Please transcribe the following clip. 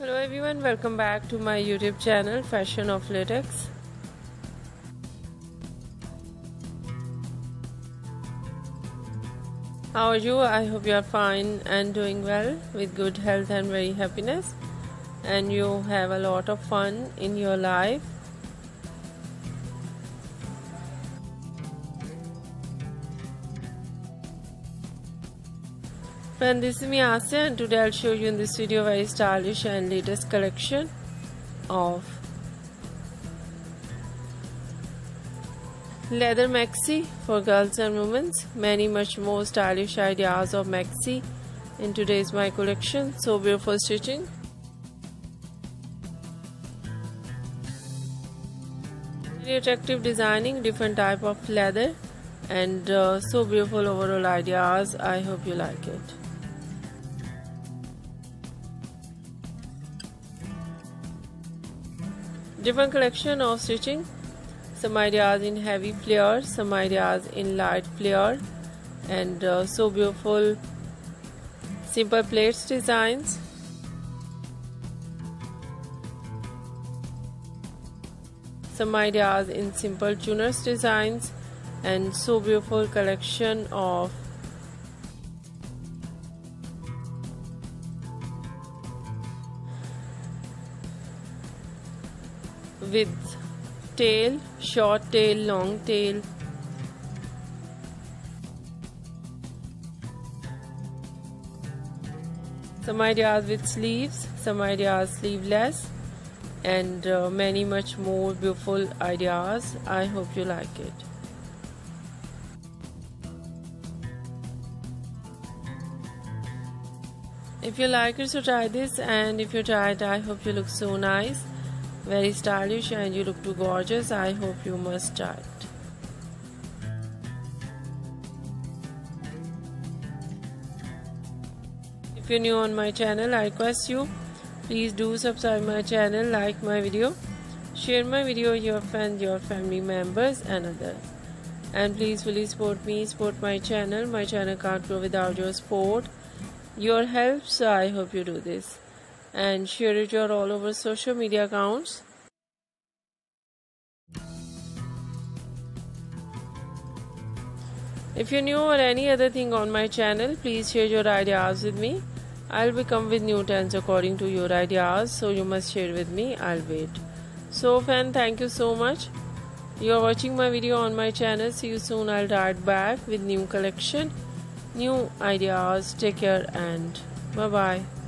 Hello everyone, welcome back to my YouTube channel Fashion of Latex. How are you? I hope you are fine and doing well with good health and very happiness and you have a lot of fun in your life Friend, this is me Asya and today I'll show you in this video very stylish and latest collection of leather maxi for girls and women. Many much more stylish ideas of maxi in today's my collection. So beautiful stitching. Very attractive designing, different type of leather and uh, so beautiful overall ideas. I hope you like it. Different collection of stitching. Some ideas in heavy flare some ideas in light flare and uh, so beautiful simple plates designs. Some ideas in simple tuners designs and so beautiful collection of with tail, short tail, long tail. Some ideas with sleeves, some ideas sleeveless, and uh, many much more beautiful ideas. I hope you like it. If you like it, so try this, and if you try it, I hope you look so nice very stylish and you look too gorgeous. I hope you must try it if you're new on my channel i request you please do subscribe my channel like my video share my video your friends your family members and others. And please fully support me support my channel? My channel can't grow without your support. Your help so i hope you do this and share it your all over social media accounts. If you're new or any other thing on my channel, please share your ideas with me. I'll become with new trends according to your ideas, so you must share with me. I'll wait. So, fan, thank you so much. You're watching my video on my channel. See you soon. I'll write back with new collection, new ideas. Take care and bye bye.